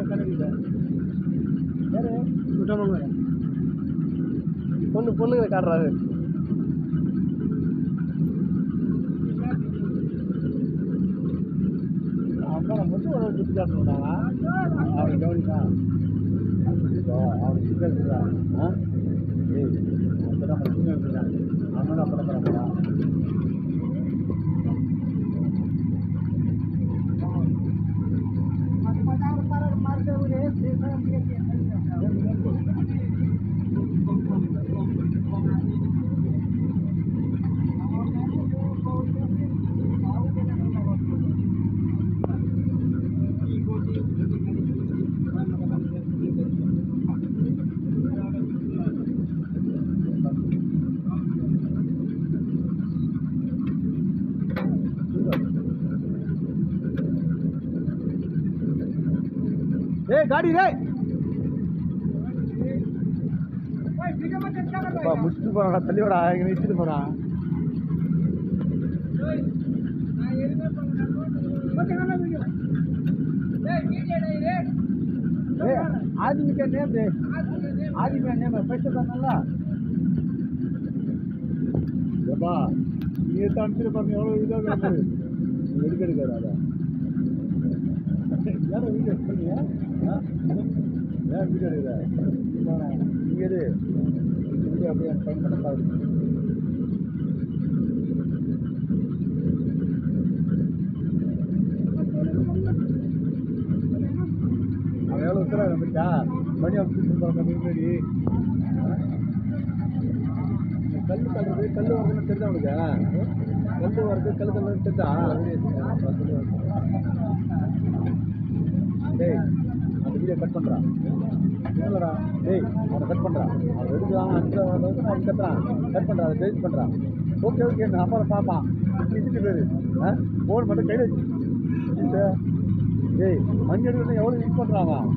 அப்போ எடு பேக் பொண்ணு பொண்ணுங்க காட்டுறாரு. அம்மா மட்டும் ஒரு சுற்றி காட்டணும்டா அவன் கவனிக்கா. அவன் ஆ? ஏய் அப்போ தான் அவனோட அப்புறம் ಮತ ಮಾರ್ಗ ஏ காடி ரே முடிச்சுட்டு போறாடா தள்ளிவிடா இங்க நிறுத்திட்டு போறான் ஆதிமிக்க நேம் ஆதிமிக்க நேம் பேசதானல்ல எப்பா நீ தான் அனுப்பிச்சு பாருங்க எவ்வளோ இதாக இருக்குது எடுக்க எடுக்காது அதான் வீடியோ எடுத்துருங்க ஆ? ஏன் வீடியோ எடுக்கிற? நீங்கள் எது வீடியோ அப்படியே டைம் பண்ண அவன் எவ்வளோ உத்தரவு நம்பிட்டா மணி ஆஃபீஸ் முன்னாடி. கல் கல்றது கல் வரதுன்னு தெரிஞ்சா உனக்கு? கல் வரது கல் கல்லு தெரிஞ்சா டேய் அந்த வீடியோ கட் பண்ணுறான் இல்லைடா டேய் அவனை கட் பண்ணுறான் அவன் எடுக்கிறான் அஞ்சு அவன் கட்டுறான் கட் பண்ணுறான் அதை டெலிட் பண்ணுறான் ஓகே ஓகே நான் அப்புறம் பார்ப்பான். ஆ? ஃபோன் மட்டும் கையில் டேய் மணி எவ்வளோ யூஸ் பண்ணுறான்